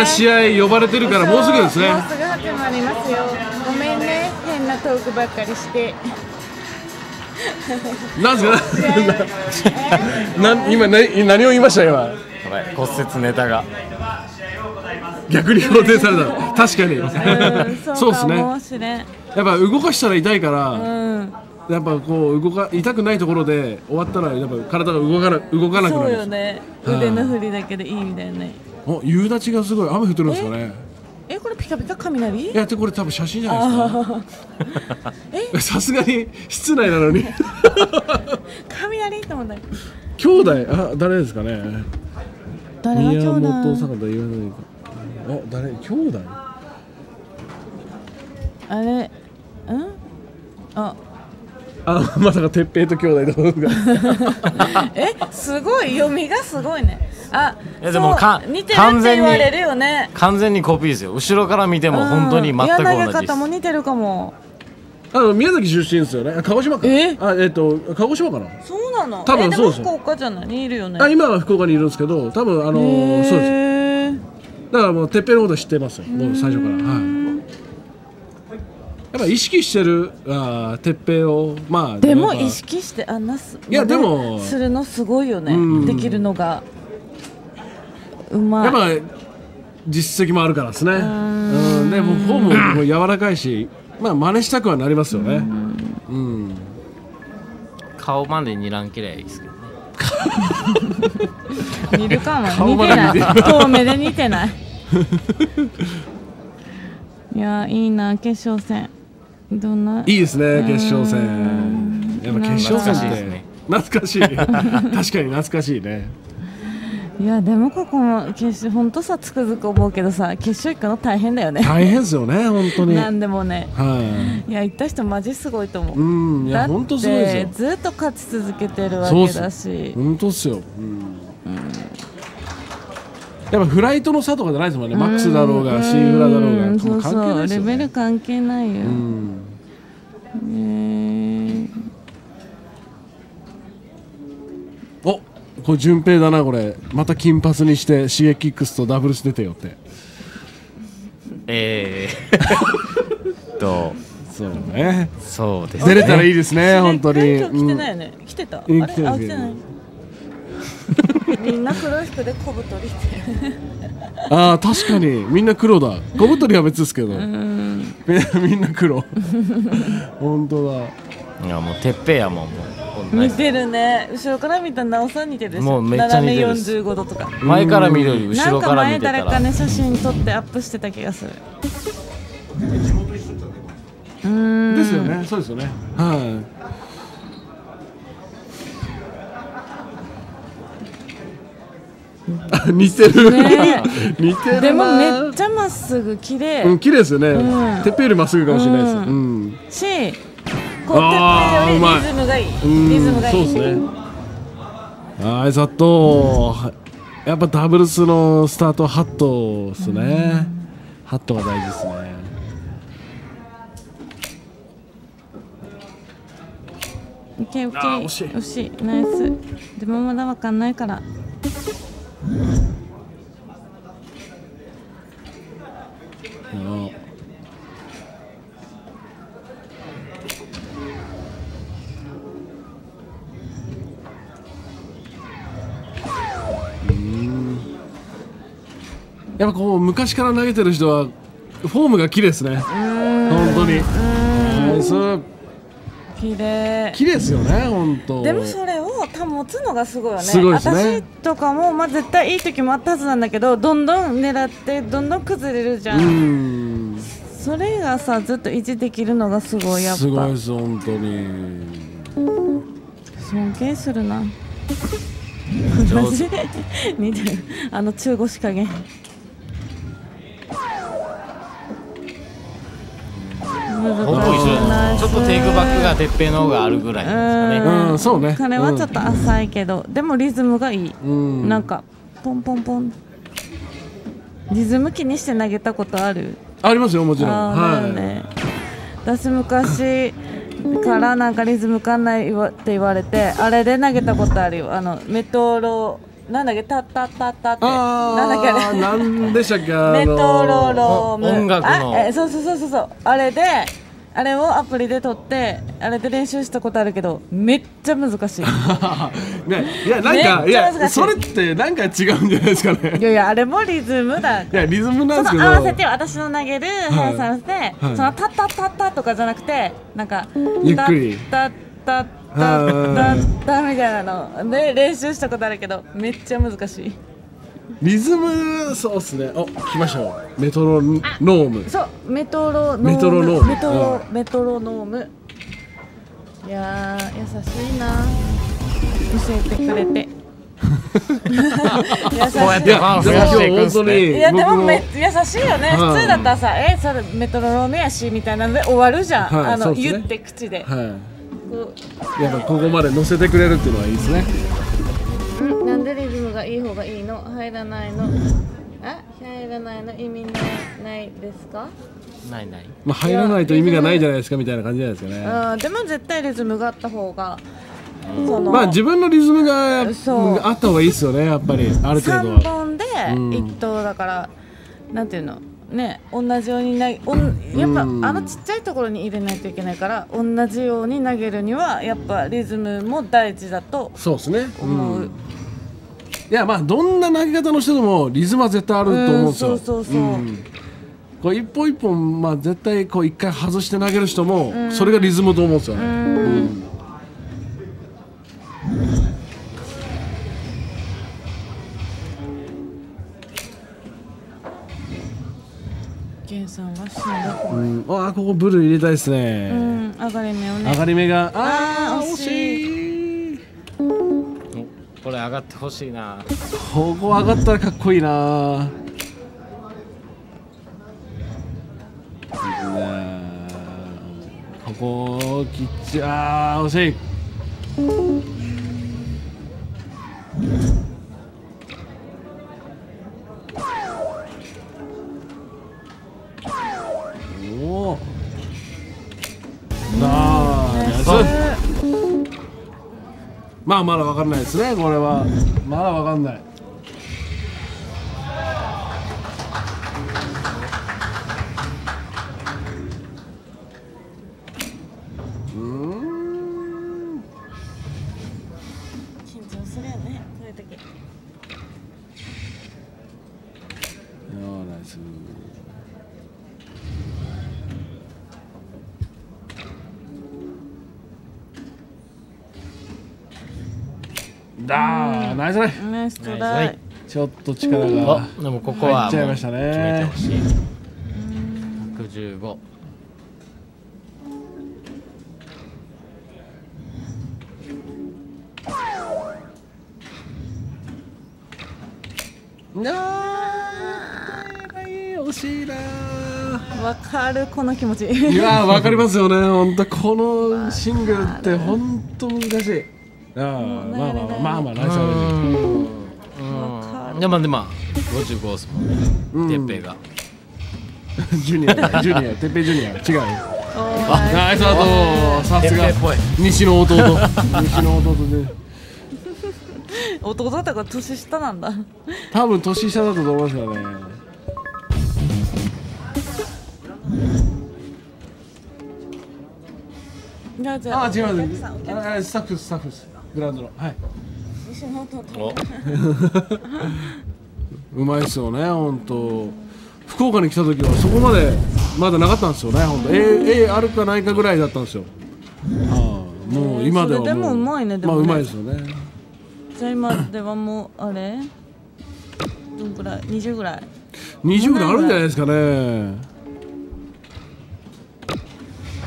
だ試合呼ばれてるからもうすぐですね。もうすぐ始まりますよ。ごめんね。変なトークばっかりして。なんですか？え な今何何を言いました？今。骨折ネタが。逆に肯定された。確かに。うんそ そうですね。やっぱ動かしたら痛いから、うん。やっぱこう動か痛くないところで終わったらやっぱ体が動かな動かなくなそうるね。はい。腕の振りだけでいいみたいなねお夕立がすごい雨降ってるんですかねえこれピカピカ雷いやでこれ多分写真じゃないですかさすがに室内なのに雷と思った兄弟あ誰ですかね宮誰が兄弟本坂田言わないかあ誰兄弟あれんああまさか鉄平と兄弟とかえすごい読みがすごいねあいやでもか似てる完全にって言われるよね。完全にコピーですよ。後ろから見ても本当に全くうん同じです。も似てるかもあの宮崎出身ですよね。あ鹿児島か。え？あえっ、と鹿児島かな。そうなの？多分えそうです福岡じゃない？いるよね。あ今は福岡にいるんですけど多分あのー。そうです。だからもう鉄平のことは知ってますよ。もう最初から。はい。やっぱ意識してるあー鉄平をまあでも意識してあんなすいやでもするのすごいよね。うん。できるのがうまい。やっぱ実績もあるからですね。うん。でもフォームも柔らかいしまあ真似したくはなりますよね。うん。顔までにらんきれいですけどね。似るかも。顔似て。ない。遠目で似てない。いやいいな決勝戦どんな？いいですね決勝戦やっぱ決勝戦って懐かしい。確かに懐かしいねいやでもここも決勝本当さつくづく思うけどさ決勝行くの大変だよね。大変ですよね本当に。はなんでもね。い。いや行った人マジすごいと思う。うんいや本当すごいですよ。ずっと勝ち続けてるわけだし。本当っすよ、うん。やっぱフライトの差とかじゃないですもんね。マックスだろうがシーフラだろうがう関係ないですよ、レベルね、関係ないよ、うんこれ順平だなこれ。また金髪にしてシゲキックスとダブルス出てよって。えー。とそうね。そうです出れたらいいですね本当に。来てないよね、来てた。あ来てないみんな黒い。服で小太りああ確かに。みんな黒だ。小太りは別ですけど。み みんな黒。本当だ。いやもうてっぺいやもんもう似てるね。後ろから見たらなおさん似てるでしょ。もうめっちゃ似てる。っす斜め45度とか。前から見るより後なんかろから見前てたら。誰かね写真撮ってアップしてた気がする。うーん。ですよね。そうですよね。はい。あ似てる、ね。似てるな。でもめっちゃまっすぐ綺麗、うん綺麗ですよね、うん。てっぺんよりまっすぐかもしれないです、ううんん。しこうてっあーぺんよりうまいリズムがいい。うんリズムがいい。そうですね。はいざっと。やっぱダブルスのスタートはハットですね、ハットが大事ですね。オッケーオッケーあー惜しい。惜しい。ナイス。でもまだわかんないからやっぱこう昔から投げてる人はフォームが綺麗ですね。本当に。綺麗。綺麗ですよね本当。でもそれを保つのがすごいよね。すごいですね。私とかも、まあ、絶対いい時もあったはずなんだけどどんどん狙ってどんどん崩れるじゃ、うん。んそれがさずっと維持できるのがすごいやっぱ。すごいです本当に。尊敬するな。上マジ 似てる。あの中腰加減ちょっとテイクバックがてっぺんの方があるぐらいですかね。うん。そうね。彼はちょっと浅いけど、でもリズムがいい、うん。なんかポンポンポン。リズム気にして投げたことある？ありますよもちろん。あーだよね私昔からなんかリズム感ないわって言われてあれで投げたことあるよ。あのメトロなんだっけタッタッタッタって。あなんだっけああれ。なんでしたっけメトロローム。音楽の。あえそうそうそうそうそう。あれであれをアプリで撮ってあれで練習したことあるけどめっちゃ難しい。ねいやなんめかいやそれってなんか違うんじゃないですかね。いやいやあれもリズムだ。いやリズムなんですけど。合わせて私の投げる速さで、はい。そのタッタッタッタとかじゃなくてなんかゆっくり。タッタッタッタッタみたいなので練習したことあるけどめっちゃ難しいリズムそうっすねお来ましたよメトロノームそうメトロノームメトロノームメトロメトロノームいや優しいな教えてくれて優しいこうやっていやでも今日本当にいやでもめ優しいよね、はい普通だったらさ「えそれメトロノームやし」みたいなので終わるじゃん、あの、はいそうですね言って口で、はいこいやっぱここまで乗せてくれるっていうのはいいですね。ううんなんでリズムがいい方がいいの？入らないの？あ入らないの意味ないないですか？ないない。まあ入らないと意味がないじゃないですかみたいな感じじゃないですかね。あでも絶対リズムがあった方が、そのまあ自分のリズムがあった方がいいですよねやっぱり。ある程度3は本でうん。1投だから、なんていうの？ね同じように投げおんやっぱ、うん。あのちっちゃいところに入れないといけないから同じように投げるにはやっぱリズムも大事だとそうですね。思う、うん。いやまあどんな投げ方の人でもリズムは絶対あると思うんですよ。うんそうそうそう。ん。こう一本一本まあ絶対こう一回外して投げる人もそれがリズムと思うんですよ。ねうんさんは死んだ子うん。ああここブルー入れたいですうねん上がり目をね。上がり目が。ああ惜ししい。おこれ上がってほしいな。ここ上がったらかっこいいな。じゃあここきっちあー惜しいまあまだわかんないですねこれは。まだわかんない。だーナイスねナイストナライ。ちょっと力がおでもここは入っちゃいましたね。もう決めてほしい。115あー。惜しいなー。わかるこの気持ち。いやーわかりますよね。本当このシングルって本当難しいまあまあまあまあナイスアウうん。でもでも55ですもん。ねうん。てっぺいがジュニアだジュニアてっぺいジュニア違うおーナイスアウトさすが西の弟西の弟で弟だったから年下なん。だ多分年下だったと思いますよねあ違うスタッフスタッフグラウンドの。はい。うまいっすよね本当。福岡に来た時はそこまでまだなかったんですよね本当。A, A あるかないかぐらいだったんですよ。ああもう今ではもう。でもうまいねでもね。まあうまいですよね。じゃあ今ではもうあれ？どんくらい？20ぐらい？20ぐらいあるんじゃないですかね。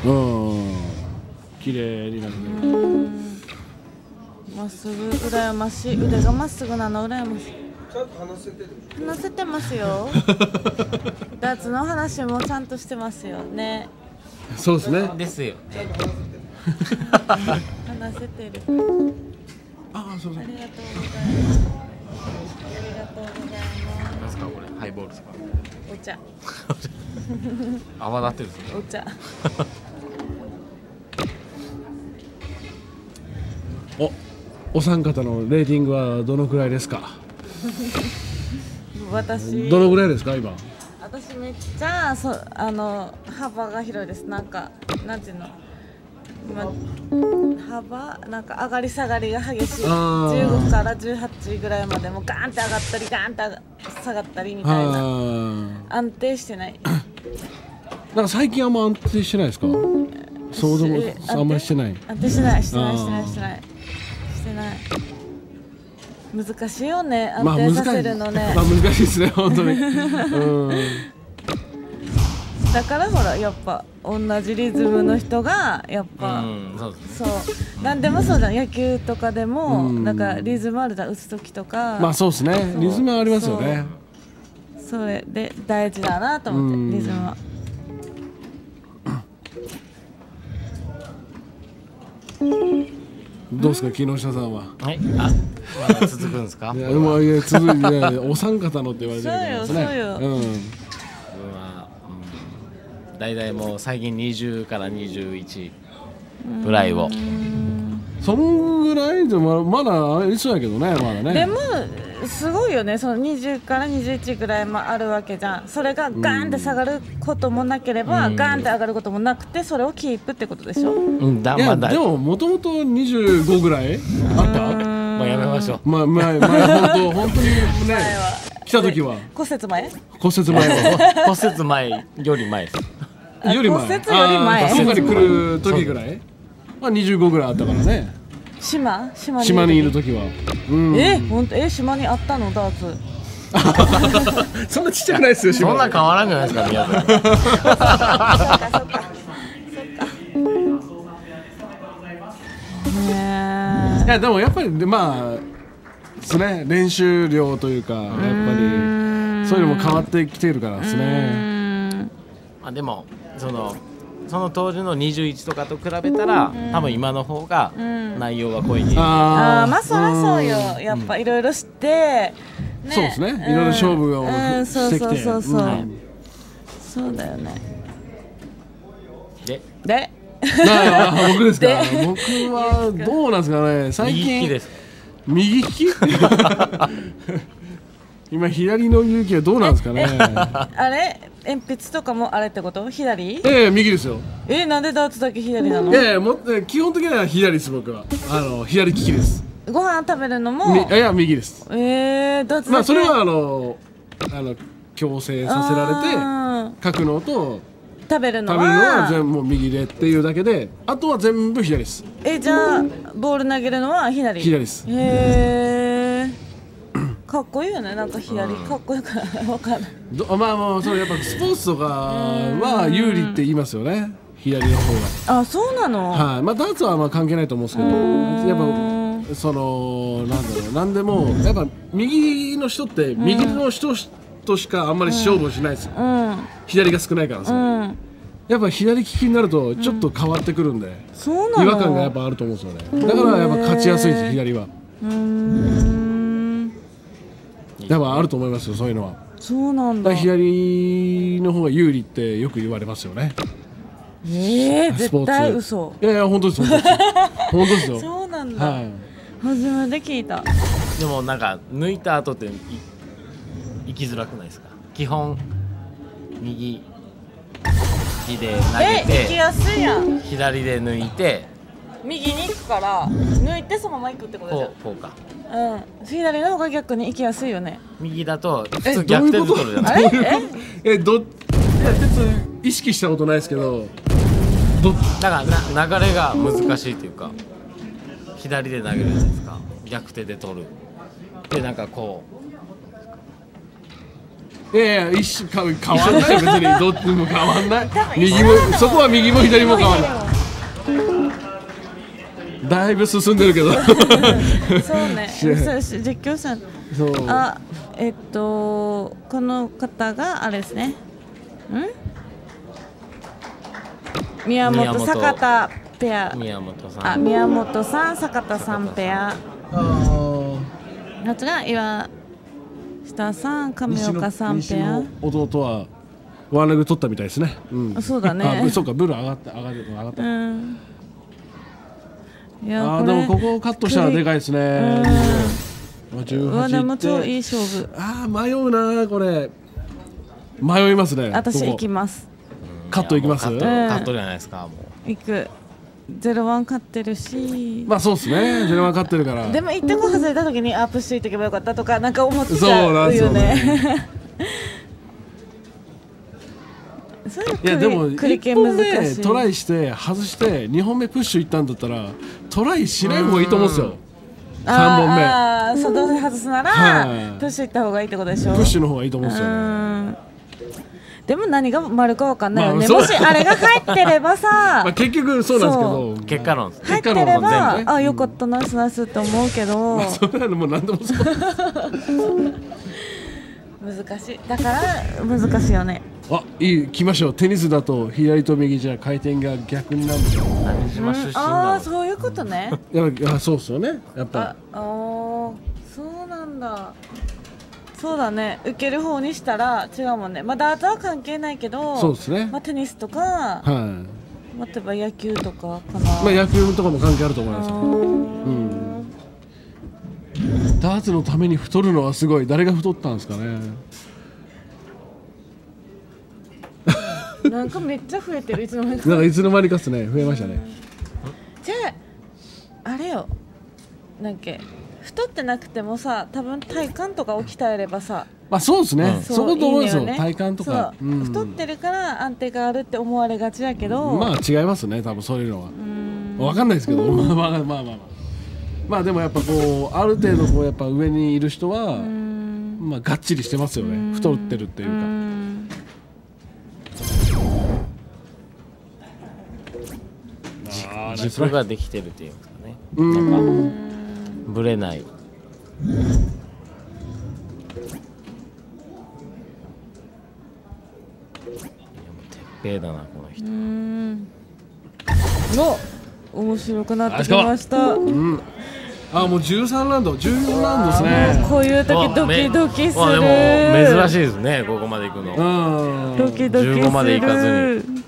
うん。綺麗になるねまっすぐ羨ましい。腕がまっすぐなの羨ましい。ちゃんと話せてる話せてますよ。ダーツの話もちゃんとしてますよ。ね。そうですね。ですよ話せてる。ああそうそう。ありがとうございます。ありがとうございまなんすかこれハイボールですか？すお茶。泡立ってるんですね。お茶。おお三方のレーティングはどのくらいですか？私。どのぐらいですか今？私めっちゃそあの幅が広いです。なんかなんていうの？今幅？なんか上がり下がりが激しい。あー。15から18ぐらいまでもガーンって上がったりガーンって下がったりみたいな。は安定してない。い なんか最近あんま安定してないですか？そうでもえあんまりしてない。安定してないしてないしてないしてないしてない。難しいよねまあ難しい安定させるのね、まあ難しいですね本当に。うん。だからほらやっぱ同じリズムの人がやっうぱ、んそうそう。何でもそうじゃん野球とかでも、うん。なんかリズムあるじゃん打つ時とか、まあそうですね。そう。リズムはありますよね。それで大事だなと思って、うん。リズムは どうですか木下さんは？はい。あまだ続くんですか？いやでもいや続いて お三方のって言われてるからですね。そうよそうよ。自分は、うん、大体もう最近20から21ぐらいをうんそのぐらいでもまだありそうやけどねまだね。でもすごいよね。その20から21ぐらいもあるわけじゃん。それがガーンって下がることもなければ、うん。ガーンって上がることもなくてそれをキープってことでしょ？うん。だいやまだ。でももともと25ぐらい？あった？もうやめましょう。まあ前前本当本当にね来た時は。骨折前？骨折前は。骨折前より前より前。骨折より前。福岡に来る時ぐらい？まあ25ぐらいあったからね。島島に島にいる時は。うん。え本当？え島にあったの？ダーツ。そんなちっちゃくないですよ島。そんな変わらんじゃないですか宮崎。そっかそっか。そっか。ねいやでもやっぱりまあですね練習量というかやっぱりそういうのも変わってきてるからですね。まあでもそのその当時の21とかと比べたら、多分今の方がん。内容は声に、ああーまあそりゃそうよ。やっぱいろいろ知って、ね。そうですね。いろいろ勝負をうんうんそうしてきてそうそうそう、うん。そうだよね。で？で？ああ僕ですか？で？僕はどうなんですかね。最右利近きです。右利き？今左の勇気はどうなんですかね。あれ？鉛筆とかもあれってこと？左？ええ右ですよ。えなんでダーツだけ左なの？ええも基本的には左です僕は。あの左利きです。ご飯食べるのみもいや右です。えー、ダーツだけ？まあそれはあのあの強制させられあて書くのとー食べるの食べるのはは全部右でっていうだけであとは全部左です。えじゃあボール投げるのは左？左です。へえかっこいいよね。なんか左かっこよくないわかんない。どまあまあそれやっぱスポーツとかは有利って言いますよね。左の方が。あそうなの、はい。まあダーツはまあ関係ないと思うんですけどやっぱそのなんだろうなんでもやっぱ右の人って右の人としかあんまり勝負をしないですよ。うん。左が少ないからうさん。やっぱ左利きになるとちょっと変わってくるんで違和感がやっぱあると思うんですよね。だからやっぱ勝ちやすいです左は。うーんやっぱあると思いますよそういうのは。そうなんだ。左の方が有利ってよく言われますよね。えー、スポーツ。絶対嘘。いやいや本当です本当です本当ですよ。そうなんだ、はい。初めて聞いた。でもなんか抜いた後ってい行きづらくないですか？基本右利きで投げえ行きてやすいやん。左で抜いて。右に行くから抜いてそのまま行くってことじゃん。こうこうかうん。左の方が逆に行きやすいよね。右だと普え通逆転で取るじゃない？あれ？どういうことえどいや別に意識したことないですけど。どだからな流れが難しいというか。左で投げるじゃないですか。逆手で取る。でなんかこいやいや一瞬か変わんないよ別に。どっちも変わんない。右もそこは右も左も変わんないだいぶ進んでるけど。そうね。実況者。そう。あえっとこの方があれですね。ん？宮宮本。本坂田ペア。う宮本さん。あ宮本さん坂田さんペア。あー。あとが岩下さん亀岡さんペア。西の弟はワンレグ取ったみたいですね、うん、そうだね。あそうかブル上がった上がる上がった、うんいやあーでもここをカットしたらでかいですね。うん。まあうわでも18超いいい勝負。あー迷うなこれ。迷いますね私ここ。行きます。カットいきます？やもうカットうん。カットじゃないですかも行く。ゼロワン勝ってるし。まあそうですねゼロワン勝ってるから。でも一点外れた時にアップしておけばよかったとかなんか思っちゃそうなんですよねいやでもクリ1ケ本目トライして外して2本目プッシュいったんだったらトライしない方がいいと思うんですよ。3本目。あーあーそうどうせ外すなら、はい。プッシュ行った方がいいってことでしょ？プッシュの方がいいと思うんですよね。うん。でも何が丸かわかんないよね、まあもしあれが入ってればさ まあ結局そうなんですけど。う。結果論です入ってれば、ねあよかったナイスナイスって思うけど、それはもう何でもそう。難しい。だから難しいよねあいい来ましょう。テニスだと左と右じゃ回転が逆になるんですよ何島出身ああそういうことね。やっぱあそうですよね。やっあぱ。あーそうなんだ。そうだね。受ける方にしたら違うもんね。まあダーツは関係ないけどそうですね。まあ、テニスとか、はい。まあ、例えば野球とかかな、まあ野球とかも関係あると思います。うん。ダーツのために太るのはすごい。誰が太ったんですかねーんなんかめっちゃ増えてるいつの間にか。なんかいつの間にかっすね増えましたね。じゃああれよ。なんか太ってなくてもさ多分体幹とかを鍛えればさ。まあそうですね、うん。そこと思うんですよ。ね。体幹とか。そう。うん。太ってるから安定があるって思われがちやけど。まあ違いますね多分そういうのは。うん。わかんないですけど。まあまあまあまあまあまあ。でもやっぱこうある程度こうやっぱ上にいる人はうん。まあがっちりしてますよね。太ってるっていうかん軸ができてるっていうかねうん。ぶれない。いやもう鉄平だなこの人。うん。お面白くなってきました。うん。あもう13ラウンド。14ラウンドですもうねこういう時ドキドキする。あでも珍しいですねここまで行くの。うん。ドキドキする。15まで行かず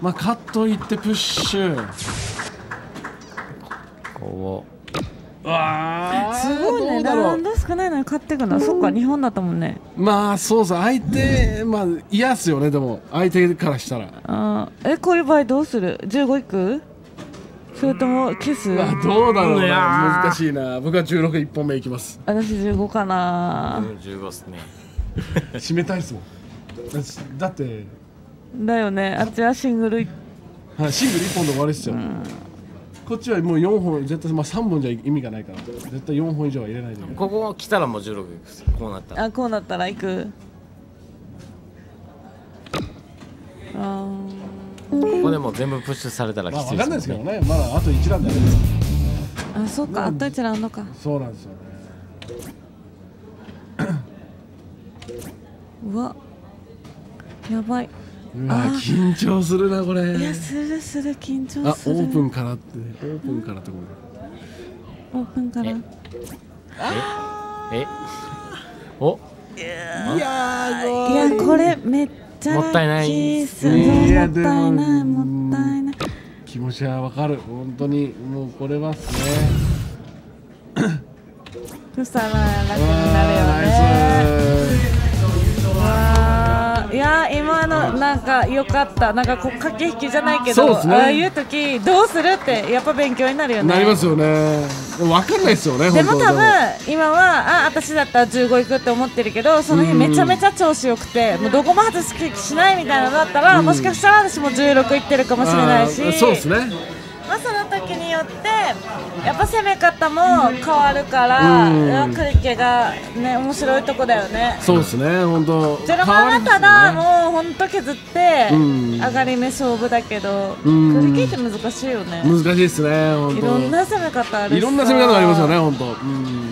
まあカットいってプッシュ。こわすごいね。ラウンド少ないのに勝ってくの？そっか日本だったもんね。まあそうそう。相手まあ嫌っすよねでも。相手からしたら。あー。えこういう場合どうする？15いく？それともキス？うわどうだろうな。ー。難しいな。僕は16一本目いきます。私15かうな15っすね。締めたいっすもん。だってだよね。あっちはシングルいはいシングル1本で終わりっすよ、こっちはもう4本絶対まあ3本じゃ意味がないから絶対4本以上は入れないといけないここ来たらもう16行くっす。こうなったら。あこうなったら行く。あここでもう全部プッシュされたらまあきつい分かんないですけどね。ねまだあと1ラウンドやるんですーあそうかあと1ラウンドか。そうなんですよね。うわ。やばい緊張するなこれ。いやするする緊張あオするープンからってオープンからってこオープンから。ええおれいやい。やこれめっちゃもったいないキスね。もったいいやでもないもったいない。気持ちはわかる。本当にもうこれはっすね。そしたら楽になるよナねなんか良かった。なんかこう駆け引きじゃないけど、ね。ああいう時どうするってやっぱ勉強になるよね。なりますよね。分かんないですよねでも多分今はあ私だったら15いくって思ってるけどその日めちゃめちゃ調子よくてもうどこも外す気しないみたいなのだったら、もしかしたら私も16いってるかもしれないし。そうですね時によってやっぱ攻め方も変わるから、うん。うん、クリケがね面白いとこだよね。そうですね本当。ゼロ番はただもう本当削ってうん。上がり目勝負だけど、うん。クリケって難しいよね。難しいですね本当。いろんな攻め方あるいろんな攻め方がありますよね本当。うん